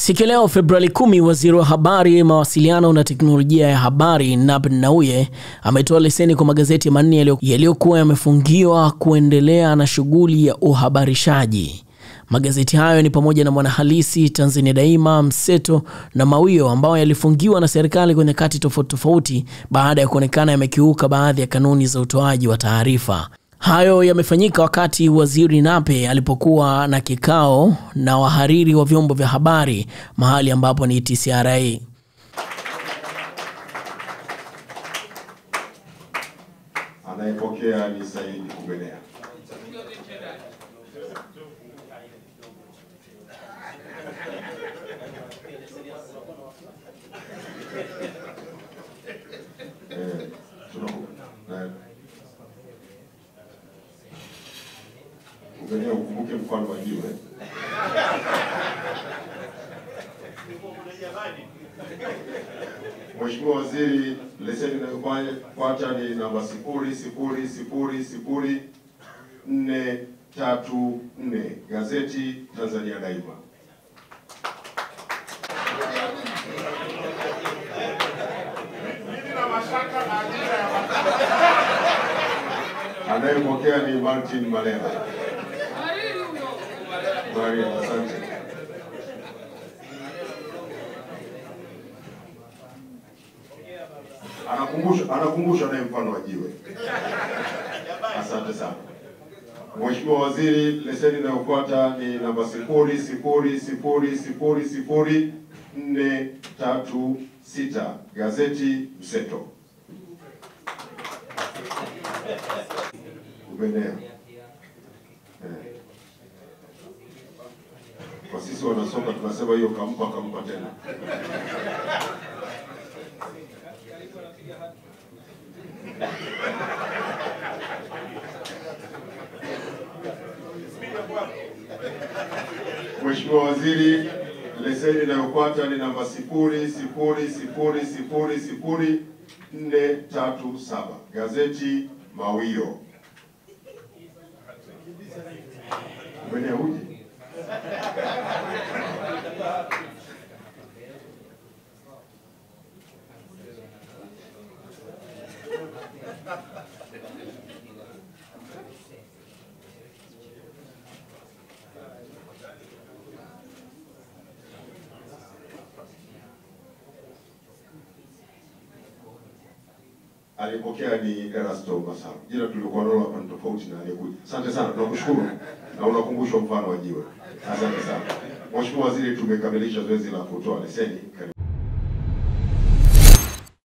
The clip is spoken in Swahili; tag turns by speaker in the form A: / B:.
A: Siku leo Februari 10, waziri wa habari, mawasiliano na teknolojia ya habari Nab Nauye ametoa leseni kwa magazeti manne yaliyokuwa yamefungiwa kuendelea na shughuli ya uhabarishaji. Magazeti hayo ni pamoja na Mwanahalisi, Tanzania Daima, Mseto na Mawio ambayo yalifungiwa na serikali kwa nyakati tofauti tofauti baada ya kuonekana yamekiuka baadhi ya kanuni za utoaji wa taarifa. Hayo yamefanyika wakati Waziri Nape alipokuwa na kikao na wahariri wa vyombo vya habari mahali ambapo ni TCRA.
B: Anayepokea ni Saidi. Kubenea ukumbuke mfano wa jiwe. Mheshimiwa Waziri, leseni inayofuata ni namba sifuri sifuri sifuri sifuri nne tatu nne gazeti Tanzania Daima. Anayepokea ni Martin Malela. Anakumbusha anakumbusha naye mfano wa jiwe. Asante sana. Mheshimiwa Waziri, leseni inayofuata ni namba sifuri sifuri sifuri sifuri sifuri nne tatu sita gazeti Mseto. Kubenea. Eh. Kwa sisi wanasoka tunasema hiyo kampa kampa tena. Mheshimiwa Waziri, leseni inayofuata ni namba sifuri sifuri sifuri sifuri sifuri nne tatu saba gazeti Mawio. Umenea uji alipokea ni Erasto Masaru. Jina tulikuwa nalo hapa ni tofauti na aliyekuja. Asante sana, tunakushukuru na unakumbushwa mfano wa jiwe. Asante sana. Mheshimiwa Waziri, tumekamilisha zoezi la kutoa leseni.